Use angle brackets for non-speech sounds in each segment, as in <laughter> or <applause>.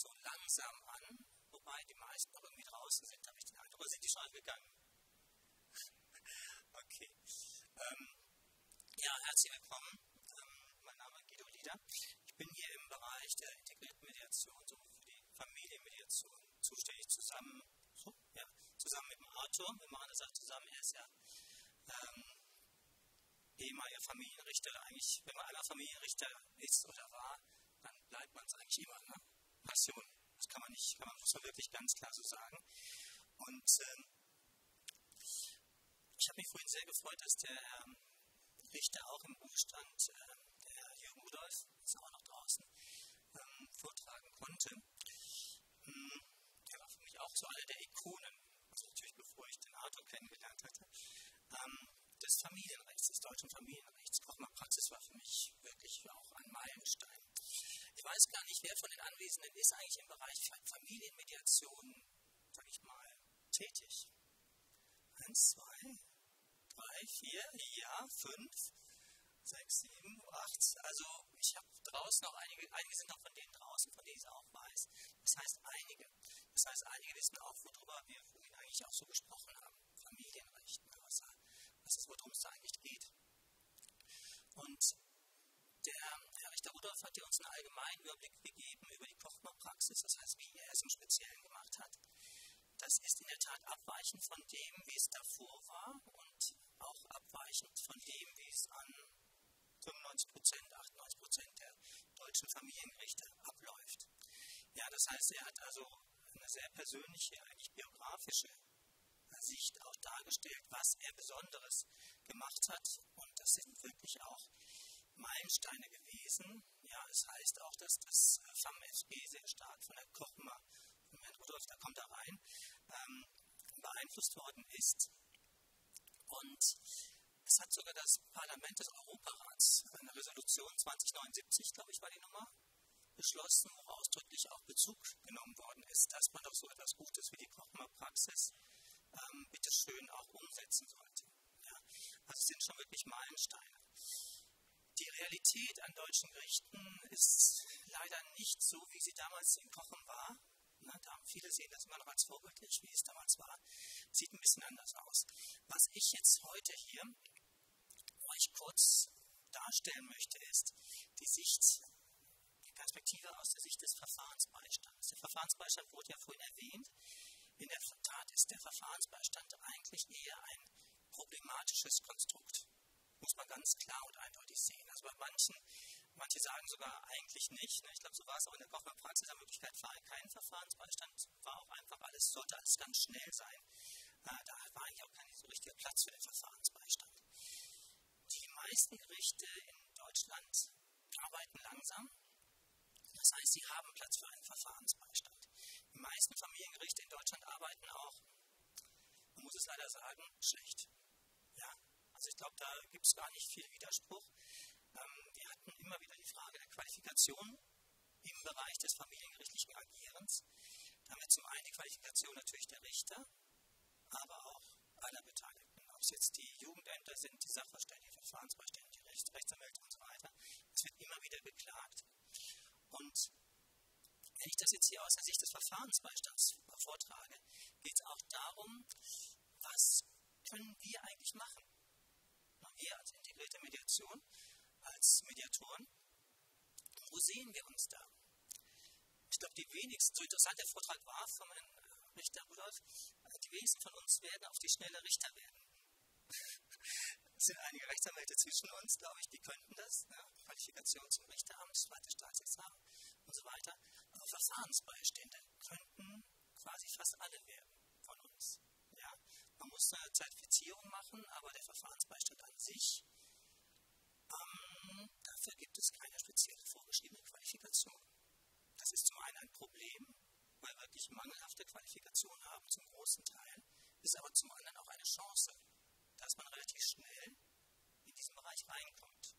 so langsam an, wobei die meisten noch irgendwie draußen sind, habe ich den Eindruck. Oder sind die schon gegangen? <laughs> okay. Ähm, ja, herzlich willkommen. Ähm, mein Name ist Guido Lieder. Ich bin hier im Bereich der integrierten Mediation, so für die Familienmediation zuständig, zusammen, so, ja, zusammen mit dem Arthur. Wir machen das auch zusammen. Er ist ja ähm, ehemaliger Familienrichter. Eigentlich, wenn man einmal Familienrichter ist oder war, dann bleibt man es eigentlich immer. Ne? Passion. Das kann man nicht, man, muss man wirklich ganz klar so sagen. Und ähm, ich habe mich vorhin sehr gefreut, dass der ähm, Richter auch im Ruhestand, äh, der Jürgen Rudolf, ist auch noch draußen, ähm, vortragen konnte. Hm, der war für mich auch so eine der Ikonen, also natürlich bevor ich den Arthur kennengelernt hatte, ähm, des Familienrechts, des deutschen Familienrechts. Kochma-Praxis war für mich wirklich auch ein Meilenstein. Ich weiß gar nicht, wer von den Anwesenden ist eigentlich im Bereich Familienmediation, sag ich mal, tätig. Eins, zwei, drei, vier, ja, fünf, sechs, sieben, acht. Also ich habe draußen noch einige, einige sind noch von denen draußen, von denen ich es auch weiß. Das heißt einige. Das heißt, einige wissen auch, worüber wir eigentlich auch so gesprochen haben. Familienrecht, ne, was, was ist, worum es da eigentlich geht. Und der Herr Richter Rudolf hat ja uns einen allgemeinen Überblick gegeben über die Kochma-Praxis, das heißt, wie er es im Speziellen gemacht hat. Das ist in der Tat abweichend von dem, wie es davor war und auch abweichend von dem, wie es an 95 Prozent, 98 Prozent der deutschen Familiengerichte abläuft. Ja, das heißt, er hat also eine sehr persönliche, eigentlich biografische Sicht auch dargestellt, was er Besonderes gemacht hat. Und das sind wirklich auch Meilensteine gewesen. Ja, es heißt auch, dass das FAM-FG sehr stark von der Kochma, von Herrn Rudolf, da kommt er rein, ähm, beeinflusst worden ist. Und es hat sogar das Parlament des Europarats, eine Resolution 2079, glaube ich, war die Nummer, beschlossen, wo ausdrücklich auch Bezug genommen worden ist, dass man doch so etwas Gutes wie die Kochma-Praxis ähm, bitteschön auch umsetzen sollte. Ja? Also sind schon wirklich Meilensteine. Die Realität an deutschen Gerichten ist leider nicht so, wie sie damals in Kochen war. Na, da haben viele sehen das immer noch als vorbildlich, wie es damals war. Sieht ein bisschen anders aus. Was ich jetzt heute hier euch kurz darstellen möchte, ist die Sicht, die Perspektive aus der Sicht des Verfahrensbeistands. Der Verfahrensbeistand wurde ja vorhin erwähnt. In der Tat ist der Verfahrensbeistand eigentlich eher ein problematisches Konstrukt. Muss man ganz klar und eindeutig sehen. Also bei manchen Manche sagen sogar eigentlich nicht. Ne? Ich glaube, so war es auch in der Kaufmannpraxis in Wirklichkeit war kein Verfahrensbeistand, war auch einfach alles, sollte alles ganz schnell sein. Äh, da war eigentlich auch kein so richtiger Platz für den Verfahrensbeistand. Die meisten Gerichte in Deutschland arbeiten langsam. Das heißt, sie haben Platz für einen Verfahrensbeistand. Die meisten Familiengerichte in Deutschland arbeiten auch, man muss es leider sagen, schlecht. Ja, also ich glaube, da gibt es gar nicht viel Widerspruch. Ähm, wir hatten immer wieder die Frage der Qualifikation im Bereich des familiengerichtlichen Agierens. Da haben wir zum einen die Qualifikation natürlich der Richter, aber auch aller Beteiligten. Ob es jetzt die Jugendämter sind, die Sachverständigen, die Verfahrensbeiständigen, die Rechts Rechtsanwälte und so weiter. Es wird immer wieder beklagt. Und wenn ich das jetzt hier aus der Sicht des Verfahrensbeistands vortrage, geht es auch darum, was können wir eigentlich machen? Wir als integrierte Mediation als Mediatoren. Wo sehen wir uns da? Ich glaube, die wenigsten, so interessant der Vortrag war von Herrn Richter Rudolf, äh, die wenigsten von uns werden auf die schnelle Richter werden. <laughs> es sind einige Rechtsanwälte zwischen uns, glaube ich, die könnten das. Ne? Qualifikation zum Richteramt, zweite Staatsexamen und so weiter. Aber Verfahrensbeistände könnten quasi fast alle werden von uns. Ja? Man muss eine Zertifizierung machen, aber der Verfahrensbeistand an sich ähm, dafür gibt es keine spezielle vorgeschriebene Qualifikation. Das ist zum einen ein Problem, weil wir wirklich mangelhafte Qualifikationen haben zum großen Teil, ist aber zum anderen auch eine Chance, dass man relativ schnell in diesen Bereich reinkommt.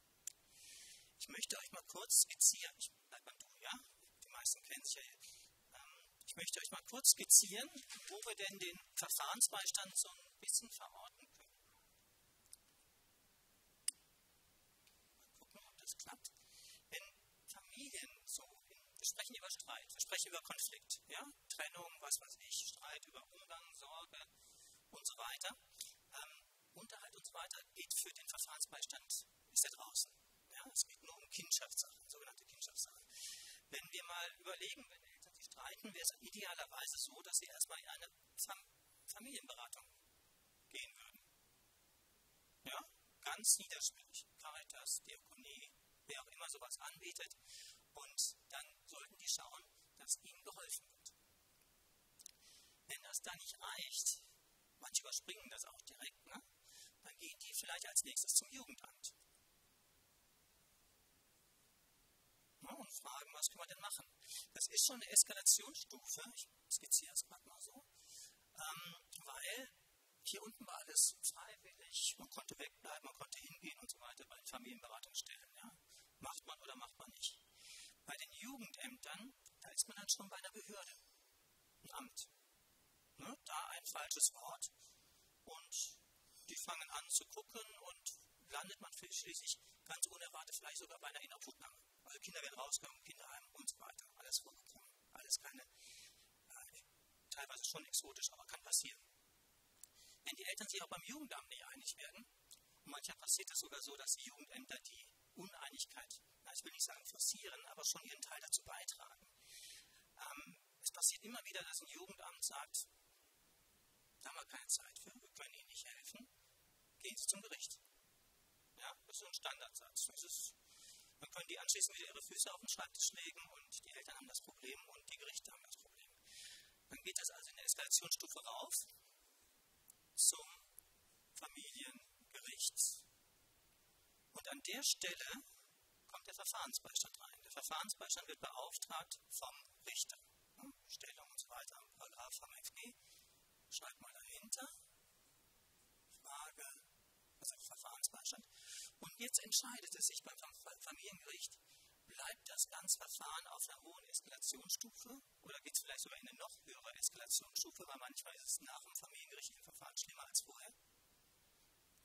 Ich möchte euch mal kurz skizzieren, ich bleibe beim Du, ja? Die meisten kennen sich ja. Ähm, ich möchte euch mal kurz skizzieren, wo wir denn den Verfahrensbeistand so ein bisschen verorten klappt. Wenn Familien so, wir sprechen über Streit, wir spreche über Konflikt, ja? Trennung, was weiß ich, Streit über Umgang, Sorge und so weiter. Ähm, Unterhalt und so weiter geht für den Verfahrensbeistand, ist er draußen. Ja? Es geht nur um Kindschaftssachen, sogenannte Kindschaftssachen. Wenn wir mal überlegen, wenn Eltern sich streiten, wäre es idealerweise so, dass sie erstmal in eine Fam Familienberatung gehen würden. Ja? Ganz niederschwellig. Caritas, Diakonie, wer auch immer sowas anbietet. Und dann sollten die schauen, dass ihnen geholfen wird. Wenn das dann nicht reicht, manche überspringen das auch direkt, ne? dann gehen die vielleicht als nächstes zum Jugendamt. Ja, und fragen, was können wir denn machen? Das ist schon eine Eskalationsstufe, ich skizziere es gerade mal so, ähm, weil hier unten war alles freiwillig, man konnte wegbleiben, man konnte hingehen und so weiter bei den Familienberatungsstellen. Ja? Macht man oder macht man nicht. Bei den Jugendämtern, da ist man dann schon bei einer Behörde, ein Amt. Ne? Da ein falsches Wort und die fangen an zu gucken und landet man schließlich ganz unerwartet vielleicht sogar bei einer Inobhutnahme. Also Kinder werden rausgekommen, Kinderheim und so weiter. Alles vorgekommen. Alles keine, äh, teilweise schon exotisch, aber kann passieren. Wenn die Eltern sich auch beim Jugendamt nicht einig werden, und manchmal passiert es sogar so, dass die Jugendämter die Uneinigkeit, na, ich will nicht sagen forcieren, aber schon ihren Teil dazu beitragen. Ähm, es passiert immer wieder, dass ein Jugendamt sagt, da haben wir keine Zeit für, wir können Ihnen nicht helfen, gehen Sie zum Gericht. Ja, das ist so ein Standardsatz. Das ist, dann können die anschließend wieder ihre Füße auf den Schreibtisch legen und die Eltern haben das Problem und die Gerichte haben das Problem. Dann geht das also in der Eskalationsstufe rauf zum Familiengericht. Und an der Stelle kommt der Verfahrensbeistand rein. Der Verfahrensbeistand wird beauftragt vom Richter. Stellung und so weiter, Paragraph vom FG. Schreibt mal dahinter. Frage, also Verfahrensbeistand. Und jetzt entscheidet es sich beim Familiengericht, bleibt das ganze Verfahren auf einer hohen Eskalationsstufe oder geht es vielleicht sogar in eine noch höhere Eskalationsstufe, weil manchmal ist es nach dem familiengerichtlichen Verfahren schlimmer als vorher?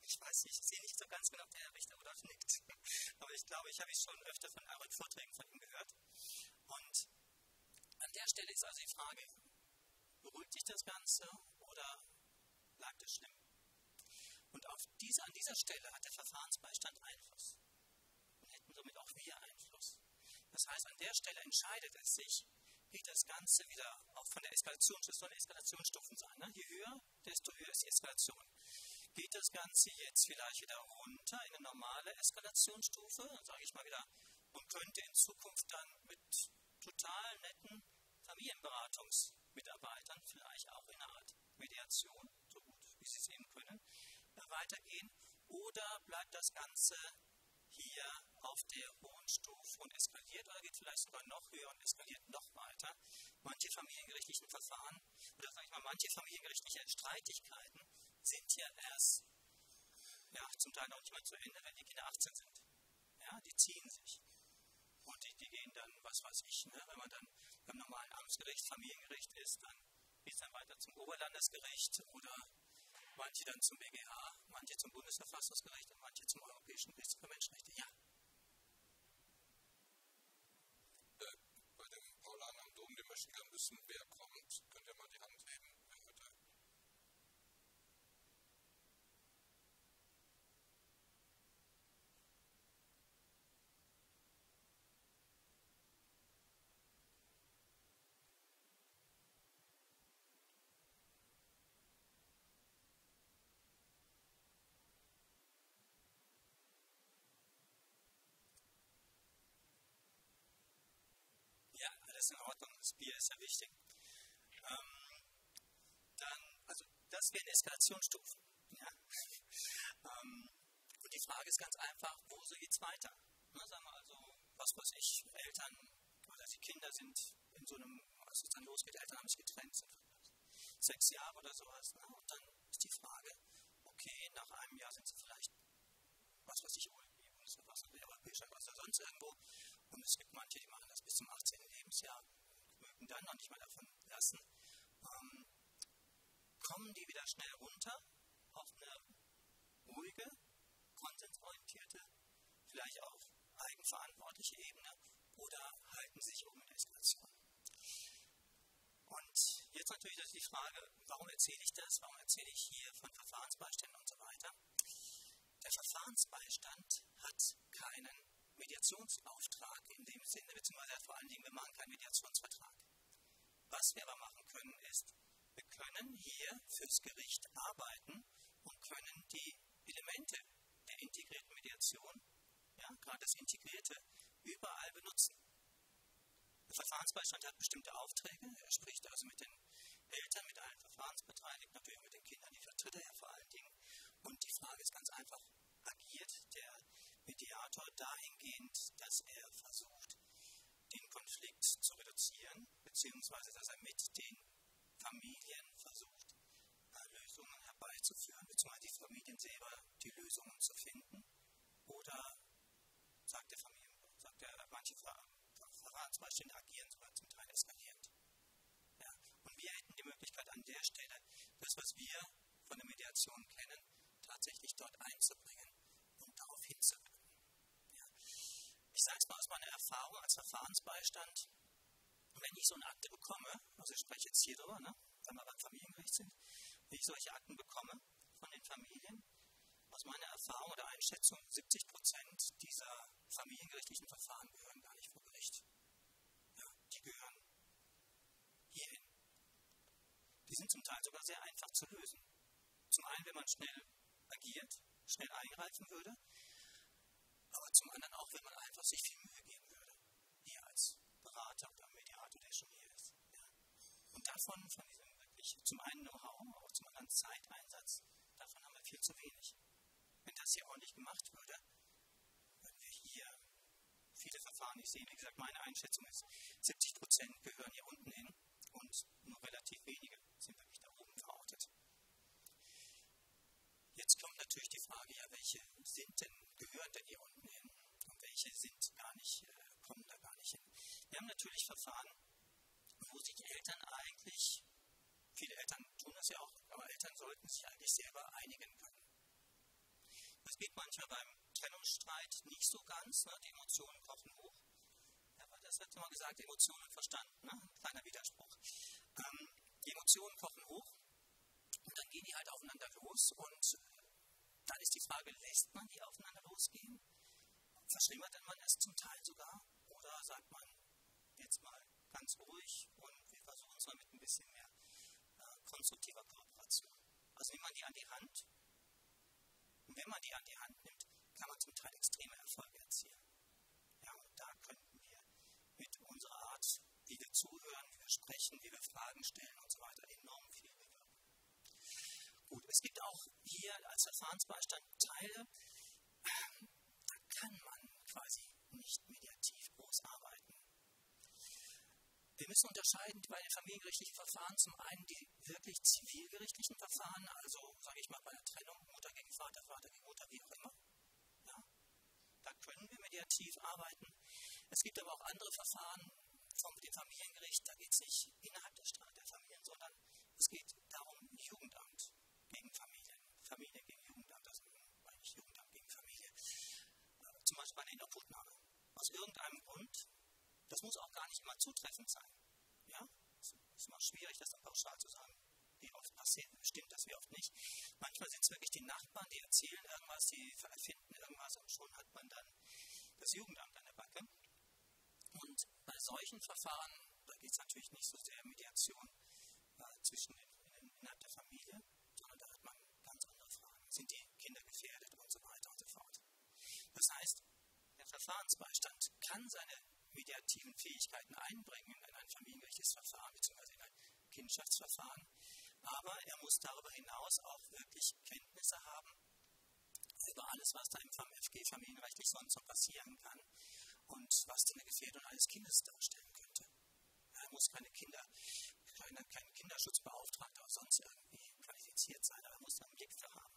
Ich weiß nicht, ich sehe nicht so ganz genau, ob der Herr Richter Rudolf <laughs> nickt. Aber ich glaube, ich habe es schon öfter von euren Vorträgen von ihm gehört. Und an der Stelle ist also die Frage, beruhigt sich das Ganze oder bleibt es schlimm? Und auf diese, an dieser Stelle hat der Verfahrensbeistand Einfluss. Und hätten somit auch wir Einfluss. Das heißt, an der Stelle entscheidet es sich, geht das Ganze wieder auch von der Eskalation, das soll Eskalationsstufen sein. Ne? Je höher, desto höher ist die Eskalation. Geht das Ganze jetzt vielleicht wieder runter in eine normale Eskalationsstufe, sage ich mal wieder, und könnte in Zukunft dann mit total netten Familienberatungsmitarbeitern vielleicht auch in einer Art Mediation, so gut wie Sie sehen können, weitergehen? Oder bleibt das Ganze hier auf der hohen Stufe und eskaliert oder geht vielleicht sogar noch höher und eskaliert noch weiter? Manche familiengerichtlichen Verfahren oder sage ich mal, manche familiengerichtliche Streitigkeiten sind ja erst ja, zum Teil noch nicht mal zu Ende, wenn die Kinder 18 sind. Ja, die ziehen sich. Und die, die gehen dann, was weiß ich, ne, wenn man dann beim normalen Amtsgericht, Familiengericht ist, dann geht es dann weiter zum Oberlandesgericht oder manche dann zum BGH, manche zum Bundesverfassungsgericht und manche zum Europäischen Gerichtshof für Menschenrechte. Ja. Äh, bei dem Paulaner am Dom, den möchte ich gerne wissen, wer kommt. Könnt ihr mal die Hand heben? Alles in Ordnung, das Bier ist ja wichtig. Ähm, dann, also das wären Eskalationsstufen. Ja? ähm, und die Frage ist ganz einfach, wo geht es weiter? Na, sagen wir also, was weiß ich, Eltern oder die Kinder sind in so einem, als es dann losgeht, Eltern haben sich getrennt, sind sechs Jahre oder sowas. Ne? Und dann ist die Frage, okay, nach einem Jahr sind sie vielleicht, was weiß ich, OLG, Bundesverfassung, Europäischer, was sonst irgendwo. Und es gibt manche, die machen das bis zum 18. Lebensjahr, mögen dann noch nicht mal davon lassen. Ähm, kommen die wieder schnell runter auf eine ruhige, konsensorientierte, vielleicht auch eigenverantwortliche Ebene oder halten sich um in Eskalation? natürlich die Frage, warum erzähle ich das? Warum erzähle ich hier von Verfahrensbeiständen und so weiter? Der Verfahrensbeistand hat keinen Mediationsauftrag in dem Sinne, beziehungsweise vor allen Dingen, wir machen keinen Mediationsvertrag. Was wir aber machen können, ist, wir können hier fürs Gericht arbeiten und können die Elemente der integrierten Mediation, ja, gerade das Integrierte, überall benutzen. Der Verfahrensbeistand hat bestimmte Aufträge. Er spricht also mit den Eltern, mit allen Verfahrensbeteiligten, natürlich mit den Kindern, die vertritt er ja vor allen Dingen. Und die Frage ist ganz einfach, agiert der Mediator dahingehend, dass er versucht, den Konflikt zu reduzieren, beziehungsweise dass er mit den Familien versucht, Lösungen herbeizuführen, beziehungsweise die Familien selber die Lösungen zu finden? Oder sagt der Familien, sagt der, manche Verfahrensbeistände agieren sogar zum Teil eskalierend. Ja. Und wir hätten die Möglichkeit an der Stelle, das, was wir von der Mediation kennen, tatsächlich dort einzubringen und darauf hinzuwirken. Ja. Mal aus meiner Erfahrung als Verfahrensbeistand, wenn ich so eine Akte bekomme, also ich spreche jetzt hier drüber, ne, wenn wir beim Familiengericht sind, wenn ich solche Akten bekomme von den Familien, aus meiner Erfahrung oder Einschätzung, 70 Prozent dieser familiengerichtlichen Verfahren gehören gar nicht vor Gericht. Ja, die gehören hierhin. Die sind zum Teil sogar sehr einfach zu lösen. Zum einen, wenn man schnell agiert, schnell eingreifen würde, zum anderen auch, wenn man einfach sich viel Mühe geben würde. Hier als Berater oder Mediator, der schon hier ist. Ja. Und davon, von diesem wirklich, zum einen Know-how, aber zum anderen Zeiteinsatz, davon haben wir viel zu wenig. Wenn das hier ordentlich gemacht würde, würden wir hier viele Verfahren nicht sehen. Wie gesagt, meine Einschätzung ist, 70 Prozent gehören hier unten hin und nur relativ wenige sind wirklich da oben verortet. Jetzt kommt natürlich die Frage, ja, welche sind denn, gehören denn hier unten hin? Und welche sind gar nicht, äh, kommen da gar nicht hin? Wir haben natürlich Verfahren, wo sich Eltern eigentlich, viele Eltern tun das ja auch, aber Eltern sollten sich eigentlich selber einigen können. Das geht manchmal beim Trennungsstreit nicht so ganz, ne? die Emotionen kochen hoch. Ja, aber das wird immer gesagt, Emotionen und Verstand, ne? kleiner Widerspruch. Ähm, die Emotionen kochen hoch und dann gehen die halt aufeinander los und dann ist die Frage, lässt man die aufeinander losgehen? Verschlimmert man es zum Teil sogar? Oder sagt man jetzt mal ganz ruhig und wir versuchen es mal mit ein bisschen mehr äh, konstruktiver Kooperation? Also nimmt man die an die Hand und wenn man die an die Hand nimmt, kann man zum Teil extreme Erfolge erzielen. Ja, und da könnten wir mit unserer Art, wie wir zuhören, wie wir sprechen, wie wir Fragen stellen und so weiter, enorm. Gut, es gibt auch hier als Verfahrensbeistand Teile, da kann man quasi nicht mediativ groß arbeiten. Wir müssen unterscheiden bei den familiengerichtlichen Verfahren zum einen die wirklich zivilgerichtlichen Verfahren, also sage ich mal bei der Trennung Mutter gegen Vater, Vater gegen Mutter, wie auch immer. Ja, da können wir mediativ arbeiten. Es gibt aber auch andere Verfahren vom dem Familiengericht, da geht es nicht innerhalb der, der Familien, sondern es geht darum, Jugendamt Familie gegen Jugendamt, also eigentlich Jugendamt gegen Familie. Zum Beispiel eine Inobhutnahme. Aus irgendeinem Grund das muss auch gar nicht immer zutreffend sein. Ja? Es ist immer schwierig, das dann pauschal zu sagen. Wie oft passiert, stimmt das, wie oft nicht. Manchmal sind es wirklich die Nachbarn, die erzählen irgendwas, die erfinden irgendwas und schon hat man dann das Jugendamt an der Backe. Und bei solchen Verfahren, da geht es natürlich nicht so sehr um Mediation äh, zwischen den, in, innerhalb der Familie, sondern da hat man ganz andere Fragen. Sind die Kinder gefährdet und so weiter und so fort. Das heißt, der Verfahrensbeistand kann seine mediativen Fähigkeiten einbringen in ein familiengerichtliches Verfahren bzw. in ein Kindschaftsverfahren. Aber er muss darüber hinaus auch wirklich Kenntnisse haben über alles, was da im FG familienrechtlich sonst noch passieren kann und was denn eine Gefährdung eines Kindes darstellen könnte. Er muss keine Kinder, keine, kein Kinderschutzbeauftragter oder sonst irgendwie qualifiziert sein, aber er muss da einen Blick haben.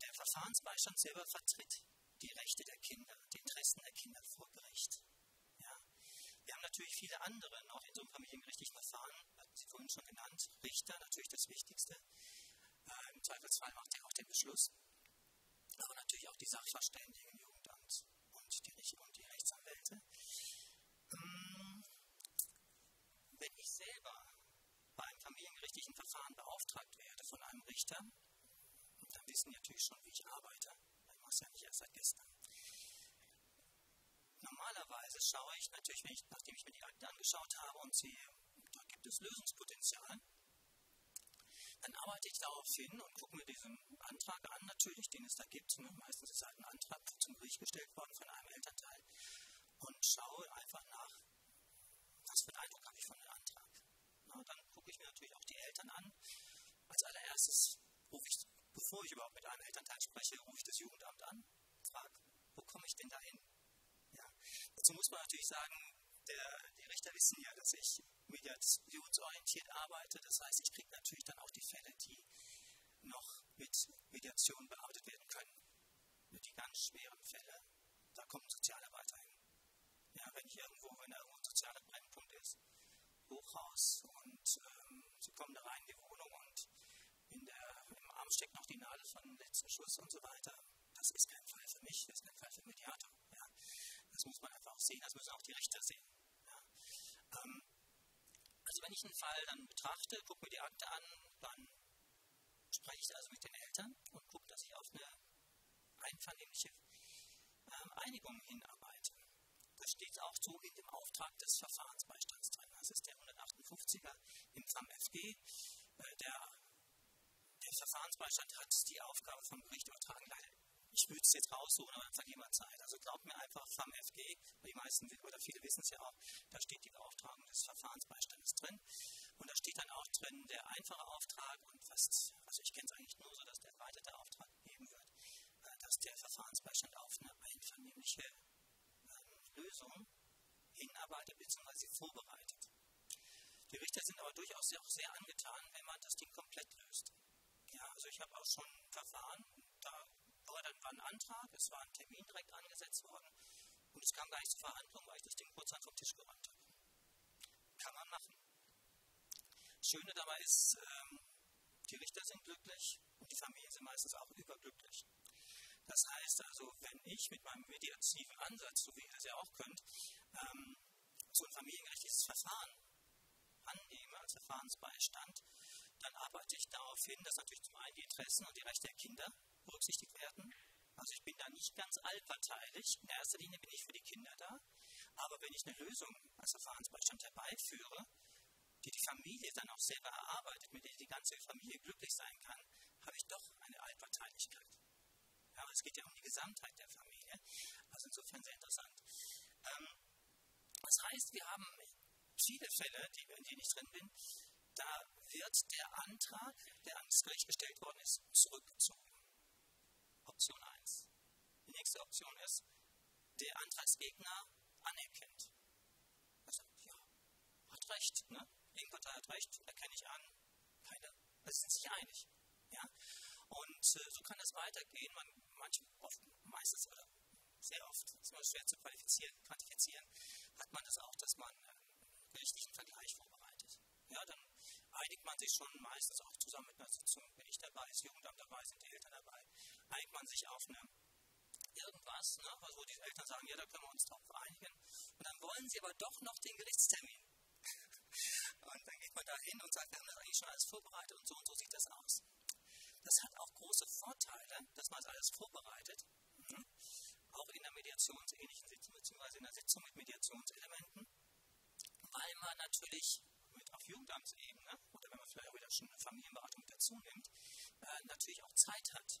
Der Verfahrensbeistand selber vertritt die Rechte der Kinder, die Interessen der Kinder vor Gericht. Ja. Wir haben natürlich viele andere, noch in so einem familiengerichtlichen Verfahren, hatten Sie vorhin schon genannt, Richter, natürlich das Wichtigste. Äh, Im Zweifelsfall macht er auch den Beschluss. Aber natürlich auch die Sachverständigen Jugendamt und die, und die Rechtsanwälte. Ähm, wenn ich selber beauftragt werde von einem Richter, dann wissen die natürlich schon, wie ich arbeite. Es ja nicht erst seit gestern. Normalerweise schaue ich natürlich, ich, nachdem ich mir die Akte angeschaut habe und sehe, da gibt es Lösungspotenzial, dann arbeite ich darauf hin und gucke mir diesen Antrag an, natürlich, den es da gibt. Meistens ist halt ein Antrag zum Gericht gestellt worden von einem Elternteil und schaue einfach nach, was für einen Eindruck habe ich von dem Antrag. Na, dann gucke ich mir natürlich auch die Eltern an. Als allererstes rufe ich, bevor ich überhaupt mit einem Elternteil spreche, rufe ich das Jugendamt an, frage, wo komme ich denn da hin? Ja. Dazu muss man natürlich sagen, der, die Richter wissen ja, dass ich mediationsorientiert arbeite. Das heißt, ich kriege natürlich dann auch die Fälle, die noch mit Mediation bearbeitet werden können. Die ganz schweren Fälle, da kommen Sozialarbeiter hin. Ja, wenn ich irgendwo, wenn irgendwo ein sozialer Brennpunkt ist, Hochhaus und ähm, sie kommen da rein in die Wohnung und in der, steckt noch die Nadel von dem letzten Schuss und so weiter. Das ist kein Fall für mich, das ist kein Fall für Mediator. Ja. Das muss man einfach auch sehen, das müssen auch die Richter sehen. Ja. Ähm, also wenn ich einen Fall dann betrachte, gucke mir die Akte an, dann spreche ich also mit den Eltern und gucke, dass ich auf eine einvernehmliche äh, Einigung hinarbeite. Das steht auch so in dem Auftrag des Verfahrensbeistands drin. Das ist der 158er im FAMFG. Verfahrensbeistand hat die Aufgabe vom Gericht übertragen. Ich würde es jetzt raussuchen, aber verlieren wir Zeit. Also glaubt mir einfach, FAMFG, die meisten oder viele wissen es ja auch, da steht die Beauftragung des Verfahrensbeistandes drin. Und da steht dann auch drin der einfache Auftrag und fast, also ich kenne es eigentlich nur so, dass der erweiterte Auftrag gegeben wird, äh, dass der Verfahrensbeistand auf eine einvernehmliche Lösung hinarbeitet bzw. vorbereitet. Die Richter sind aber durchaus auch sehr angetan, wenn man das Ding komplett löst. Ja, also ich habe auch schon Verfahren, da war dann war ein Antrag, es war ein Termin direkt angesetzt worden und es kam gar nicht zur Verhandlung, weil ich das Ding kurz vom Tisch geräumt habe. Kann man machen. Das Schöne dabei ist, ähm, die Richter sind glücklich und die Familien sind meistens auch überglücklich. Das heißt also, wenn ich mit meinem mediativen Ansatz, so wie ihr das ja auch könnt, ähm, so ein familiengerichtliches Verfahren annehme als Verfahrensbeistand, dann arbeite ich darauf hin, dass natürlich zum einen die Interessen und die Rechte der Kinder berücksichtigt werden. Also ich bin da nicht ganz allparteilich. In erster Linie bin ich für die Kinder da. Aber wenn ich eine Lösung als Verfahrensbeistand herbeiführe, die die Familie dann auch selber erarbeitet, mit der die ganze Familie glücklich sein kann, habe ich doch eine Allparteilichkeit. Ja, es geht ja um die Gesamtheit der Familie. Also insofern sehr interessant. Ähm, das heißt, wir haben viele Fälle, die, in denen ich drin bin, da wird der Antrag, der ans Gericht gestellt worden ist, zurückgezogen. Option 1. Die nächste Option ist, der Antragsgegner anerkennt. Er sagt, ja, hat recht, ne? Gegenpartei hat recht, erkenne ich an, keine, also sind sich einig. Ja? Und äh, so kann es weitergehen. Man, manche, oft, meistens oder sehr oft, das ist immer schwer zu qualifizieren, quantifizieren, hat man das auch, dass man einen gerichtlichen Vergleich vorbereitet. Ja, dann einigt man sich schon meistens auch zusammen mit einer Sitzung, wenn ich dabei ist, Jugendamt dabei, sind die Eltern dabei, einigt man sich auf eine irgendwas, ne, wo die Eltern sagen, ja, da können wir uns drauf einigen. Und dann wollen sie aber doch noch den Gerichtstermin. <laughs> und dann geht man da hin und sagt, wir haben das eigentlich schon alles vorbereitet und so und so sieht das aus. Das hat auch große Vorteile, dass man das alles vorbereitet. Mhm. Auch in der mediationsähnlichen Sitzung, beziehungsweise in der Sitzung mit Mediationselementen, weil man natürlich auf Jugendamtsebene oder wenn man vielleicht auch wieder schon eine Familienberatung dazu nimmt, äh, natürlich auch Zeit hat.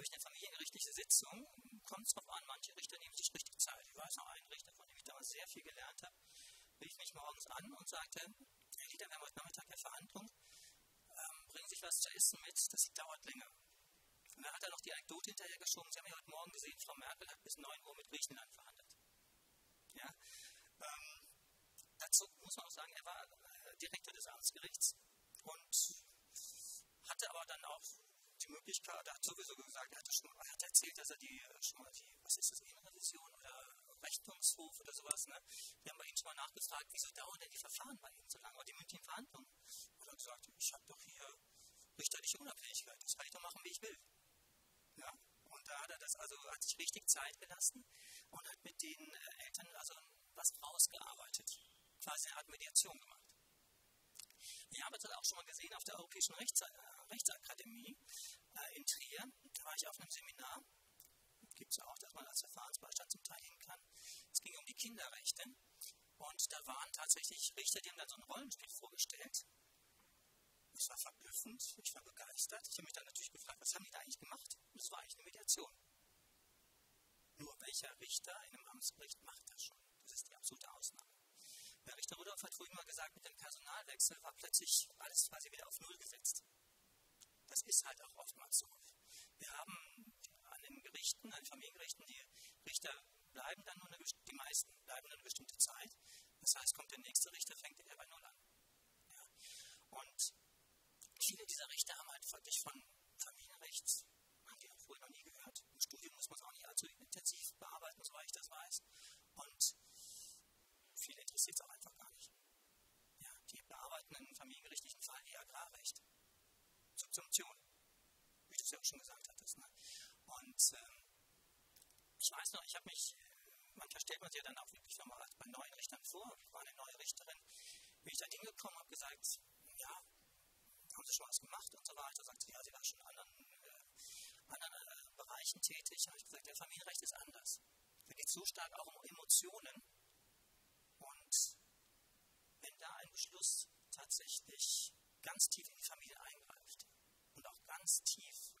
Ich eine familiengerichtliche Sitzung, kommt es darauf an, manche Richter nehmen sich richtig Zeit. Ich weiß noch einen Richter, von dem ich damals sehr viel gelernt habe, rief mich morgens an und sagte, Herr Lieder, wir haben heute Nachmittag eine Verhandlung, bringen sich was zu essen mit, das dauert länger. Und dann hat er noch die Anekdote hinterhergeschoben, Sie haben ja heute Morgen gesehen, Frau Merkel hat bis 9 Uhr mit Griechenland verhandelt. Ja? Dazu muss man auch sagen, er war äh, Direktor des Amtsgerichts und hatte aber dann auch die Möglichkeit, er hat sowieso gesagt, er hatte schon, hat erzählt, dass er die äh, schon mal die, was ist das, Innenrevision oder Rechnungshof oder sowas, ne? Die haben bei ihm schon mal nachgefragt, wieso dauern denn die Verfahren bei Ihnen so lange, oder die mündlichen Verhandlungen? Und er hat gesagt, ich habe doch hier richterliche Unabhängigkeit, das kann ich doch machen, wie ich will. Ja? Und da hat er das also, hat sich richtig Zeit gelassen und hat mit den äh, Eltern also was rausgearbeitet. Quasi eine Art Mediation gemacht. Ich habe das auch schon mal gesehen auf der Europäischen Rechts Rechtsakademie äh, in Trier. Da war ich auf einem Seminar. Gibt es auch, dass man als Verfahrensbeistand zum Teil hin kann. Es ging um die Kinderrechte. Und da waren tatsächlich Richter, die haben dann so ein Rollenspiel vorgestellt. Ich war verblüffend, ich war begeistert. Ich habe mich dann natürlich gefragt, was haben die da eigentlich gemacht? Und es war eigentlich eine Mediation. Nur welcher Richter in einem Amtsgericht macht das schon? Das ist die absolute Ausnahme. Der Richter Rudolf hat vorhin mal gesagt, mit dem Personalwechsel war plötzlich alles quasi wieder auf Null gesetzt. Das ist halt auch oftmals so. Wir haben an den Gerichten, an den Familiengerichten, die Richter bleiben dann nur eine, die meisten bleiben nur eine bestimmte Zeit. Das heißt, kommt der nächste Richter, fängt er bei Null an. Ja. Und viele dieser Richter haben halt wirklich von Familienrechts, haben die auch vorher noch nie gehört. Im Studium muss man es auch nicht allzu intensiv bearbeiten, soweit ich das weiß. Und viele interessiert es auch einfach gar nicht. Ja, die bearbeiten einen familiengerichtlichen Fall eher Agrarrecht. Subsumption, wie du es ja auch schon gesagt hattest. Ne? Und ähm, ich weiß noch, ich habe mich, manchmal stellt man sich ja dann auch wirklich nochmal bei neuen Richtern vor. Ich war eine neue Richterin. Bin ich da hingekommen, habe gesagt, ja, haben Sie schon was gemacht und so weiter. Sagt sie, ja, sie war schon in anderen, äh, anderen äh, Bereichen tätig. Habe ich gesagt, ja, Familienrecht ist anders. Da geht so stark auch um Emotionen. Und wenn da ein Beschluss tatsächlich ganz tief in die Familie eingreift und auch ganz tief,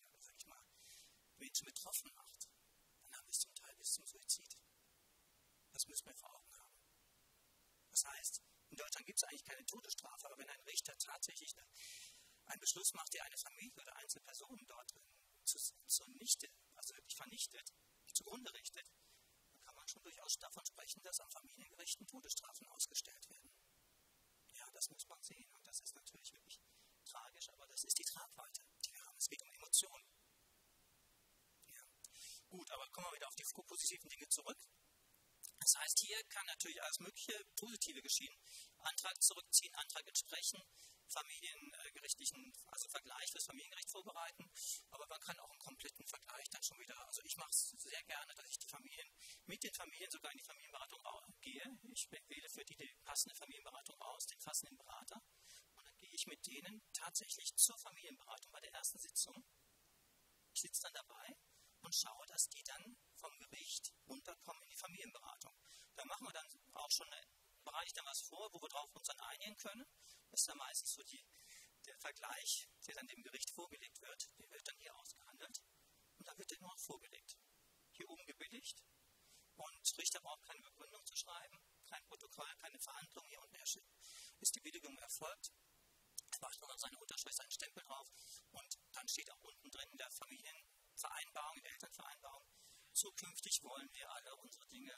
Menschen betroffen macht, dann haben wir es zum Teil bis zum Suizid. Das müssen wir vor Augen haben. Das heißt, in Deutschland gibt es eigentlich keine Todesstrafe, aber wenn ein Richter tatsächlich einen Beschluss macht, der eine Familie oder einzelne Personen dort zu, zunichte, also wirklich vernichtet, zugrunde richtet, dann kann man schon durchaus davon sprechen, dass am Familiengerichten Todesstrafen ausgestellt werden. Ja, das muss man sehen. Und das ist natürlich wirklich tragisch, aber das ist die Tragweite, die wir haben. Es geht um Emotionen. Gut, aber kommen wir wieder auf die positiven Dinge zurück. Das heißt, hier kann natürlich alles mögliche Positive geschehen. Antrag zurückziehen, Antrag entsprechen, familiengerichtlichen, also Vergleich fürs Familiengericht vorbereiten. Aber man kann auch einen kompletten Vergleich dann schon wieder, also ich mache es sehr gerne, dass ich die Familien, mit den Familien sogar in die Familienberatung gehe. Ich wähle für die, die passende Familienberatung aus, den passenden Berater. Und dann gehe ich mit denen tatsächlich zur Familienberatung bei der ersten Sitzung. Ich sitze dann dabei und schaue, dass die dann vom Gericht runterkommen in die Familienberatung. Da machen wir dann auch schon, bereite ich dann was vor, wo wir drauf uns dann einigen können. Das ist dann meistens so die, der Vergleich, der dann dem Gericht vorgelegt wird, der wird dann hier ausgehandelt und dann wird der nur noch vorgelegt. Hier oben gebilligt und Richter braucht keine Begründung zu schreiben, kein Protokoll, keine Verhandlung, hier unten ist die Billigung erfolgt. Er macht nur noch seine Unterschrift, seinen Stempel drauf und dann steht auch unten drin in der Familienvereinbarung, in der Elternvereinbarung, zukünftig wollen wir alle unsere Dinge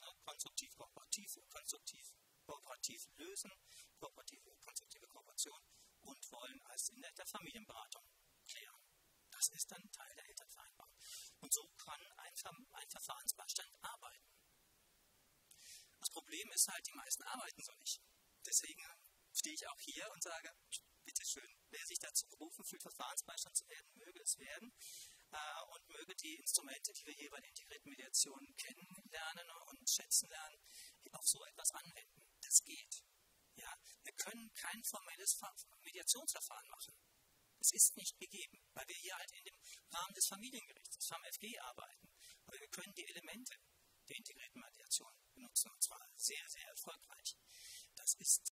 ne, konstruktiv, kooperativ, konstruktiv, kooperativ lösen, kooperative, konstruktive Kooperation und wollen als in der Familienberatung klären. Das ist dann Teil der Elternvereinbarung. Und so kann ein, ein Verfahrensbeistand arbeiten. Das Problem ist halt, die meisten arbeiten so nicht. Deswegen stehe ich auch hier und sage, bitteschön, wer sich dazu berufen fühlt, Verfahrensbeistand zu werden, möge es werden und möge die Instrumente, die wir hier bei der integrierten Mediation kennenlernen und schätzen lernen, auf so etwas anwenden. Das geht. Ja? Wir können kein formelles Mediationsverfahren machen. Es ist nicht gegeben, weil wir hier halt in dem Rahmen des Familiengerichts, des VMFG arbeiten. Aber wir können die Elemente der integrierten Mediation benutzen und zwar sehr, sehr erfolgreich. Das ist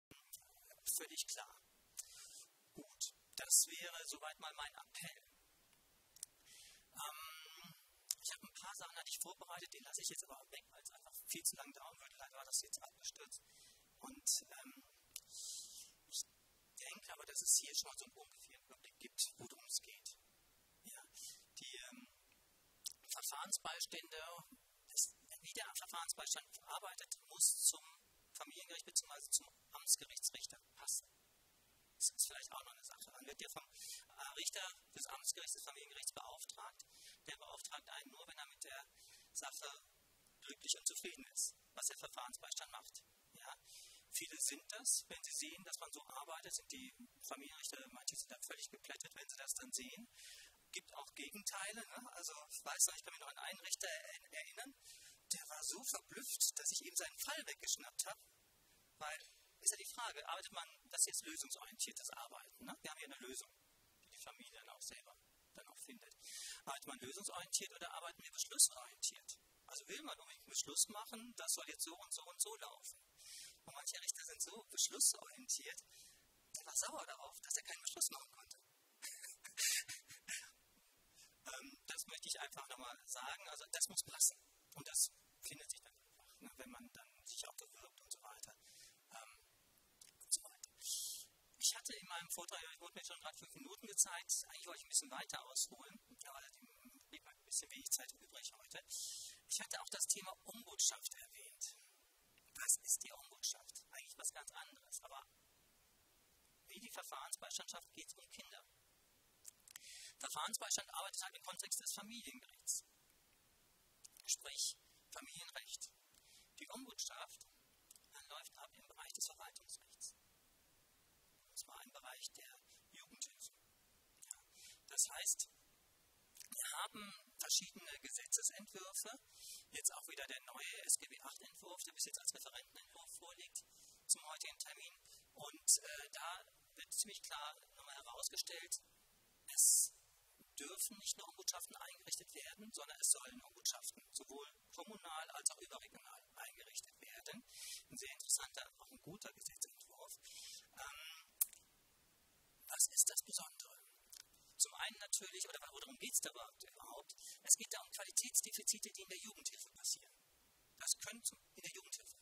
völlig klar. Gut, das wäre soweit mal mein Appell. Ähm, ich habe ein paar Sachen hatte ich vorbereitet, die lasse ich jetzt aber auch weg, weil es einfach viel zu lang dauern würde. Leider war das jetzt abgestürzt. Und ähm, ich denke aber, dass es hier schon mal so einen ungefähren Überblick gibt, worum es geht. Ja, die ähm, Verfahrensbeistände, das, wie der Verfahrensbeistand verarbeitet, muss zum Familiengericht bzw. zum Amtsgerichtsrichter passen. Das ist vielleicht auch noch eine Sache. Dann wird der vom äh, Richter des Amtsgerichts des Familiengerichts beauftragt. Der beauftragt einen nur, wenn er mit der Sache glücklich und zufrieden ist, was der Verfahrensbeistand macht. Ja? Viele sind das. Wenn sie sehen, dass man so arbeitet, sind die Familienrichter, manche sind da völlig geplättet, wenn sie das dann sehen. Gibt auch Gegenteile. Ne? Also ich weiß noch, ich kann mich noch an einen Richter erinnern, der war so verblüfft, dass ich ihm seinen Fall weggeschnappt habe, weil bis er die Frage, arbeitet man, das ist jetzt lösungsorientiertes Arbeiten. Ne? Wir haben hier eine Lösung, die die Familie dann auch selber dann auch findet. Arbeitet man lösungsorientiert oder arbeiten wir beschlussorientiert? Also will man unbedingt einen Beschluss machen, das soll jetzt so und so und so laufen. Und manche Richter sind so beschlussorientiert, der war sauer darauf, dass er keinen Beschluss machen konnte. <laughs> ähm, das möchte ich einfach nochmal sagen. Also das muss passen. Und das findet sich dann einfach, ne, wenn man dann sich auch bewirbt und so weiter. Ähm, und so weiter. Ich hatte in meinem Vortrag, ich wurde mir schon gerade fünf Minuten gezeigt, eigentlich wollte ich ein bisschen weiter ausholen, aber da blieb ein bisschen wenig Zeit übrig heute. Ich hatte auch das Thema Ombudschaft erwähnt. Was ist die Ombudschaft? Eigentlich was ganz anderes, aber wie die Verfahrensbeistandschaft geht es um Kinder. Verfahrensbeistand arbeitet halt im Kontext des Familiengerichts. Sprich, Familienrecht. Die Ombudschaft läuft ab im Bereich des Verwaltungsrechts. Im Bereich der Jugendhilfe. Das heißt, wir haben verschiedene Gesetzesentwürfe. Jetzt auch wieder der neue SGB VIII-Entwurf, der bis jetzt als Referentenentwurf vorliegt zum heutigen Termin. Und äh, da wird ziemlich klar nochmal herausgestellt, es dürfen nicht nur Ombudschaften eingerichtet werden, sondern es sollen Ombudschaften sowohl kommunal als auch überregional eingerichtet werden. Ein sehr interessanter, auch ein guter Gesetzentwurf. Ähm, was ist das Besondere? Zum einen natürlich, oder worum geht es da überhaupt? Es geht da um Qualitätsdefizite, die in der Jugendhilfe passieren. Das können in der Jugendhilfe.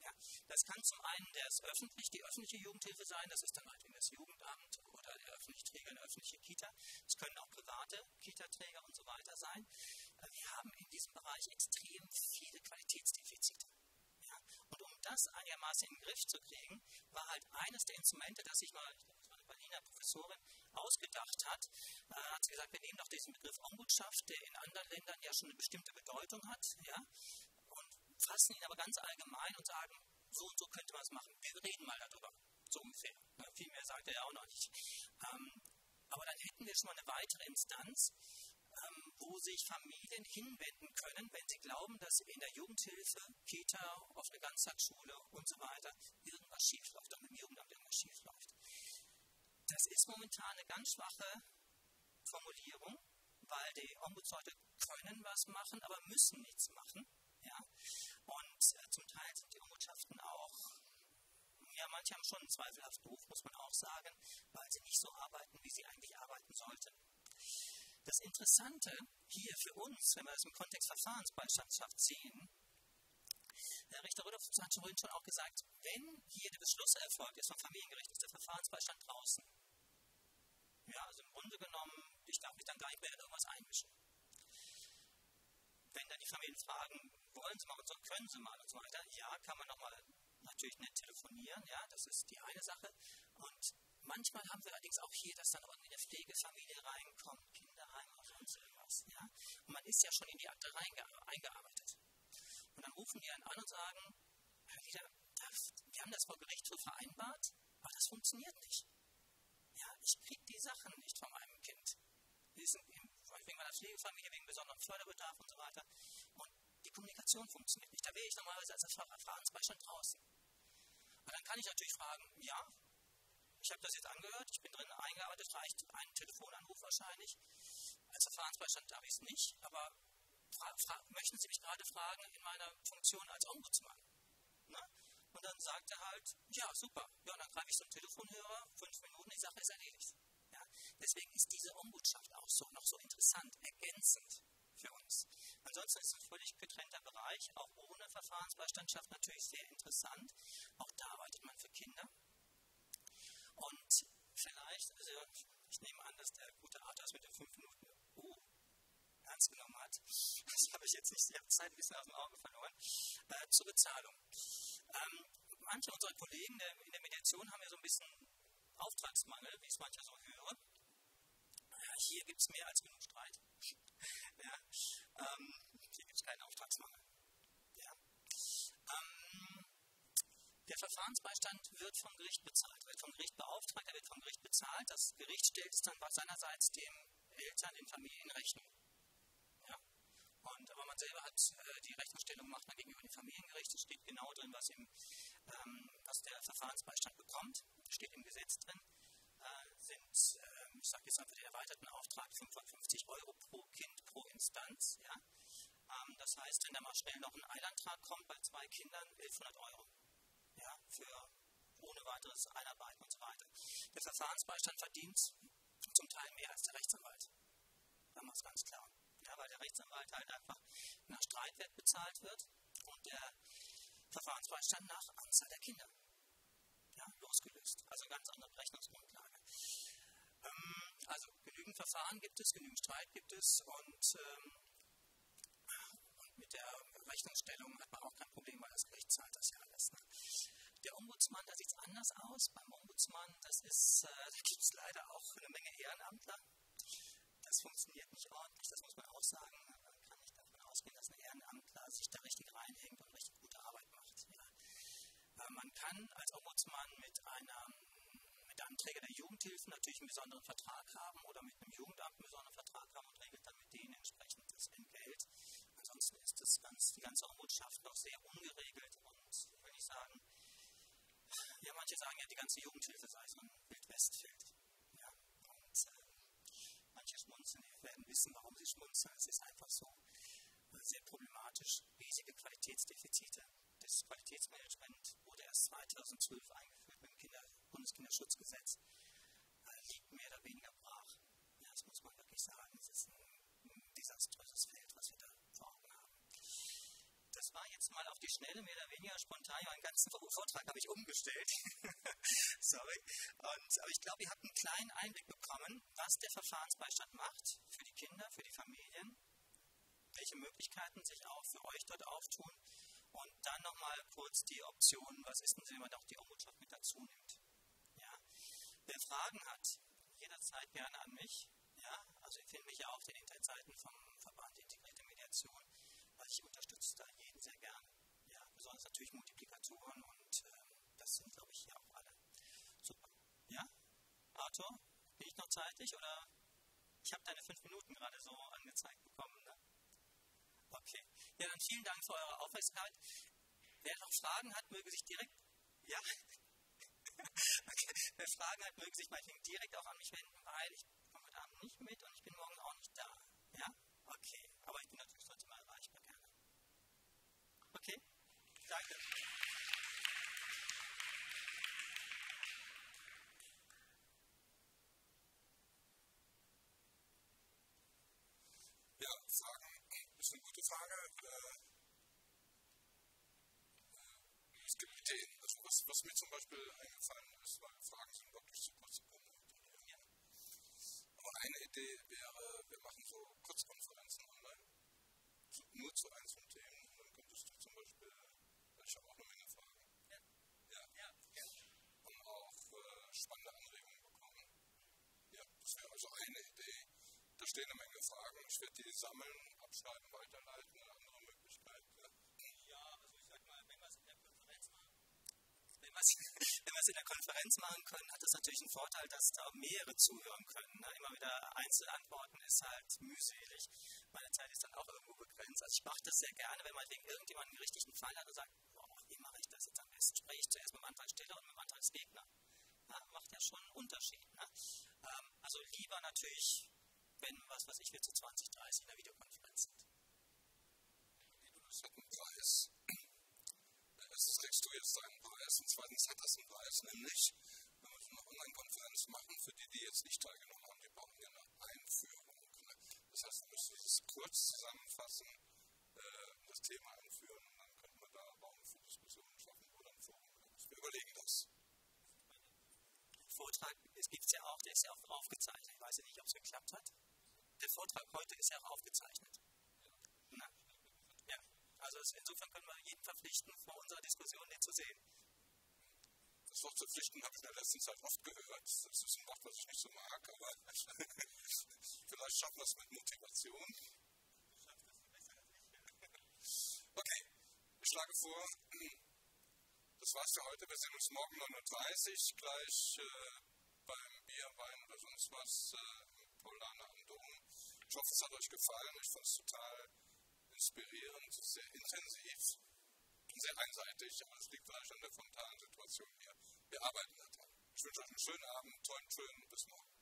Ja, das kann zum einen das öffentlich, die öffentliche Jugendhilfe sein, das ist dann halt das Jugendamt oder der öffentliche Träger, eine öffentliche Kita. Es können auch private Kita-Träger und so weiter sein. Äh, wir haben in diesem Bereich extrem viele Qualitätsdefizite. Ja, und um das einigermaßen in den Griff zu kriegen, war halt eines der Instrumente, das ich mal, Berliner Professorin, ausgedacht hat, äh, hat sie gesagt, wir nehmen doch diesen Begriff Ombudschaft, der in anderen Ländern ja schon eine bestimmte Bedeutung hat, ja, und fassen ihn aber ganz allgemein und sagen, so und so könnte man es machen. Wir reden mal darüber, so ungefähr. Ja, ne, viel mehr sagt er ja auch noch nicht. Ähm, aber dann hätten wir schon mal eine weitere Instanz, ähm, wo sich Familien hinwenden können, wenn sie glauben, dass in der Jugendhilfe, Kita, auf der Ganztagsschule und so weiter irgendwas schiefläuft, oder im Jugendamt irgendwas schiefläuft. Das ist momentan eine ganz schwache Formulierung, weil die Ombudsleute können was machen, aber müssen nichts machen. Ja? Und äh, zum Teil sind die Ombudschaften auch, ja, manche haben schon einen zweifelhaften Ruf, muss man auch sagen, weil sie nicht so arbeiten, wie sie eigentlich arbeiten sollten. Das Interessante hier für uns, wenn wir das im Kontext Verfahrensbeistandschaft sehen, Herr Richter Rudolph hat schon auch gesagt, wenn hier der Beschluss erfolgt ist vom Familiengericht, ist der Verfahrensbeistand draußen. Ja, also im Grunde genommen, ich darf mich dann gar nicht mehr in irgendwas einmischen. Wenn dann die Familien fragen, wollen Sie mal und so, können Sie mal und so weiter, ja, kann man nochmal natürlich nett telefonieren, ja, das ist die eine Sache. Und manchmal haben wir allerdings auch hier, dass dann irgendwie eine Pflegefamilie reinkommt, Kinderheim oder sonst irgendwas, ja. Und man ist ja schon in die Akte eingearbeitet. Und dann rufen die einen an und sagen, Herr Lieder, wir haben das vor Gericht so vereinbart, aber das funktioniert nicht. Ja, ich kriege die Sachen nicht von meinem Kind. Die sind wegen meiner Pflegefamilie, wegen besonderem Förderbedarf und so weiter. Und die Kommunikation funktioniert nicht. Da wäre ich normalerweise als Verfahrensbeistand draußen. Und dann kann ich natürlich fragen, ja, ich habe das jetzt angehört, ich bin drin eingearbeitet, reicht ein Telefonanruf wahrscheinlich. Als Verfahrensbeistand darf ich es nicht, aber möchten Sie mich gerade fragen in meiner Funktion als Ombudsmann? Ne? Und dann sagt er halt, ja, super, ja, dann greife ich zum Telefonhörer, fünf Minuten, die Sache ist erledigt. Ja? Deswegen ist diese Ombudschaft auch so noch so interessant, ergänzend für uns. Ansonsten ist es ein völlig getrennter Bereich, auch ohne Verfahrensbeistandschaft natürlich sehr interessant. Auch da arbeitet man für Kinder. Und vielleicht, also ich nehme an, dass der gute Arthur das mit den fünf Minuten genommen hat. Das habe ich jetzt nicht, die Zeit ein bisschen aus dem Auge verloren. Äh, zur Bezahlung. Ähm, manche unserer Kollegen in der Mediation haben ja so ein bisschen Auftragsmangel, wie ich es manchmal so höre. Ja, hier gibt es mehr als genug Streit. <laughs> ja, ähm, hier gibt es keinen Auftragsmangel. Ja. Ähm, der Verfahrensbeistand wird vom Gericht bezahlt, wird vom Gericht beauftragt, er wird vom Gericht bezahlt. Das Gericht stellt es dann seinerseits dem Eltern, den Familien in Rechnung. Und, aber man selber hat äh, die Rechnungsstellung gemacht man gegenüber dem Familiengericht. Es steht genau drin, was, im, ähm, was der Verfahrensbeistand bekommt. Steht im Gesetz drin. Äh, sind, ähm, ich sage jetzt mal für den erweiterten Auftrag, 55 Euro pro Kind pro Instanz. Ja? Ähm, das heißt, wenn da mal schnell noch ein Eilantrag kommt bei zwei Kindern, 1100 Euro. Ja? Für ohne weiteres Einarbeiten und so weiter. Der Verfahrensbeistand verdient zum Teil mehr als der Rechtsanwalt. Machen wir es ganz klar. Ja, weil der Rechtsanwalt halt einfach nach Streitwert bezahlt wird und der Verfahrensbeistand nach Anzahl der Kinder. Ja, losgelöst. Also ganz andere Berechnungsgrundlage. Ähm, also genügend Verfahren gibt es, genügend Streit gibt es und, ähm, und mit der Rechnungsstellung hat man auch kein Problem, weil das Gericht zahlt das ja alles. Ne? Der Ombudsmann, da sieht es anders aus. Beim Ombudsmann, das ist, äh, <laughs> da gibt es leider auch eine Menge Ehrenamtler. Das funktioniert nicht ordentlich, das muss man auch sagen. Man kann nicht davon ausgehen, dass ein Ehrenamtler sich da richtig reinhängt und richtig gute Arbeit macht. Ja. Äh, man kann als Ombudsmann mit einer mit einem Träger der Jugendhilfe natürlich einen besonderen Vertrag haben oder mit einem Jugendamt einen besonderen Vertrag haben und regelt dann mit denen entsprechend das Entgelt. Ansonsten ist das ganz, die ganze Ombudschaft noch sehr ungeregelt und will ich sagen, ja, manche sagen ja, die ganze Jugendhilfe sei so ein Wildwestfeld. Ja, und äh, manche schmunzeln, die werden wissen, warum sie schmunzeln. Es ist einfach so sehr problematisch. Riesige Qualitätsdefizite. Das Qualitätsmanagement wurde erst 2012 eingeführt mit dem Kinder Bundeskinderschutzgesetz. Liegt mehr oder weniger brach. Ja, das muss man wirklich sagen. Es ist ein, ein desaströses Feld, was wir da das war jetzt mal auf die Schnelle, mehr oder weniger spontan. Ja, einen ganzen Vortrag habe ich umgestellt. <laughs> Sorry. Und, aber ich glaube, ihr habt einen kleinen Einblick bekommen, was der Verfahrensbeistand macht für die Kinder, für die Familien, welche Möglichkeiten sich auch für euch dort auftun und dann nochmal kurz die Optionen, was ist denn, wenn man auch die Ombudschaft mit dazu nimmt. Ja. Wer Fragen hat, jederzeit gerne an mich. Ja. Also ihr findet mich ja auf den Internetseiten vom Verband Integrierte Mediation ich unterstütze da jeden sehr gerne. Ja, besonders natürlich Multiplikatoren und äh, das sind, glaube ich, ja auch alle. Super. Ja? Arthur, bin ich noch zeitlich oder? Ich habe deine fünf Minuten gerade so angezeigt bekommen. Ne? Okay. Ja, dann vielen Dank für eure Aufmerksamkeit. Wer noch Fragen hat, möge sich direkt. Ja? <laughs> okay. Wer Fragen hat, möge sich meinetwegen direkt auch an mich wenden, weil ich komme heute Abend nicht mit und ich bin morgen auch nicht da. Ja? Okay. Aber ich bin natürlich trotzdem erreichbar gerne. Okay? Danke. Ja, Fragen ist eine gute Frage. Äh, es gibt Ideen. Also was, was mir zum Beispiel eingefallen ist, weil Fragen sind wirklich zu kurz formuliert. Aber eine Idee wäre, wir machen so Kurzkonferenzen online, nur zu einzelnen Themen ich habe auch eine Menge Fragen. Ja. Ja. ja. ja. Und auch äh, spannende Anregungen bekommen. Ja, das wäre also eine Idee. Da stehen eine Menge Fragen. Ich werde die sammeln, abschreiben, weiterleiten, eine andere Möglichkeit. Ja, ja also ich sag mal, wenn wir es in der Konferenz machen, wenn wir es, <laughs> in der Konferenz machen können, hat das natürlich einen Vorteil, dass da mehrere zuhören können. Ne? Immer wieder einzeln antworten ist halt mühselig. Meine Zeit ist dann auch irgendwo begrenzt. Also ich mache das sehr gerne, wenn man wegen irgendjemanden einen richtigen Fall hat und sagt, wie mache ich das jetzt am besten? Spreche ich zuerst mit dem Antragsteller und mit dem Antragsgegner? Ja, macht ja schon einen Unterschied. Ne? Ähm, also lieber natürlich, wenn was weiß ich, wir zu 20, 30 in der Videokonferenz sind. Das hat einen Preis. <clears throat> Erstens kriegst du jetzt deinen Preis und zweitens hat das einen Preis, nämlich wir müssen eine Online-Konferenz machen für die, die jetzt nicht teilgenommen haben. Die brauchen ja eine Einführung. Ne? Das heißt, wir müssen es kurz zusammenfassen, äh, das Thema einführen überlegen das. Vortrag, es gibt es ja auch, der ist ja auch aufgezeichnet. Ich weiß ja nicht, ob es geklappt hat. Der Vortrag heute ist ja auch aufgezeichnet. Na, ja, also insofern können wir jeden verpflichten, vor unserer Diskussion den zu sehen. Das Wort verpflichten habe ich in der letzten Zeit oft gehört. Das ist ein Wort, was ich nicht so mag, aber <laughs> vielleicht schaffen wir es mit Motivation. Okay, ich schlage vor, das war's für heute. Wir sehen uns morgen 9.30 Uhr gleich äh, beim Bier, Wein oder sonst was äh, im Paulaner am Dom. Ich hoffe, es hat euch gefallen. Ich fand es total inspirierend, sehr intensiv, sehr einseitig, aber es liegt vielleicht an der Fontanensituation hier. Wir arbeiten daran. Ich wünsche euch einen schönen Abend, tollen, schönen, bis morgen.